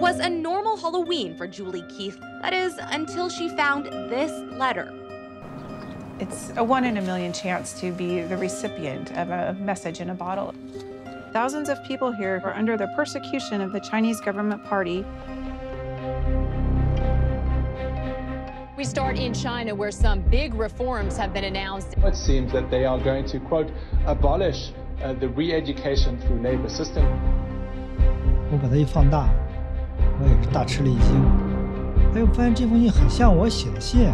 It was a normal Halloween for Julie Keith, that is, until she found this letter. It's a one in a million chance to be the recipient of a message in a bottle. Thousands of people here are under the persecution of the Chinese government party. We start in China, where some big reforms have been announced. It seems that they are going to, quote, abolish uh, the re education through labor system. 我把它一放大， 我也是大吃了一惊。哎，我发现这封信很像我写的信啊。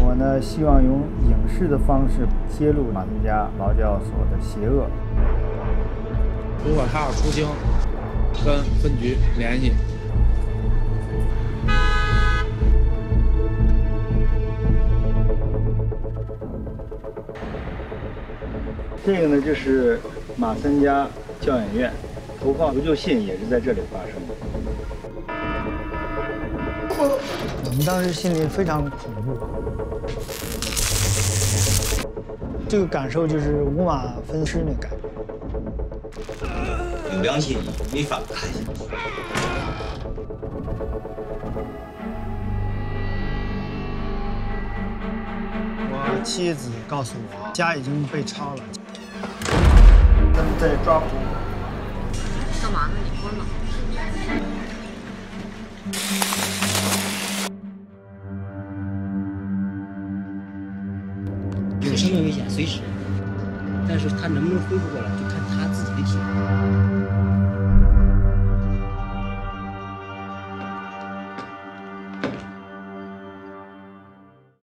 我呢，希望用影视的方式揭露马三家劳教所的邪恶。如果他要出京，跟分局联系。这个呢，就是马三家教养院投放求救信，也是在这里发生的。我们当时心里非常恐怖，这个感受就是五马分尸那感觉。有良心，没法看下去。我妻子告诉我，家已经被抄了。他们在抓捕我。干嘛呢？你说呢？有生命危险，随时。但是他能不能恢复过来，就看他自己的体力。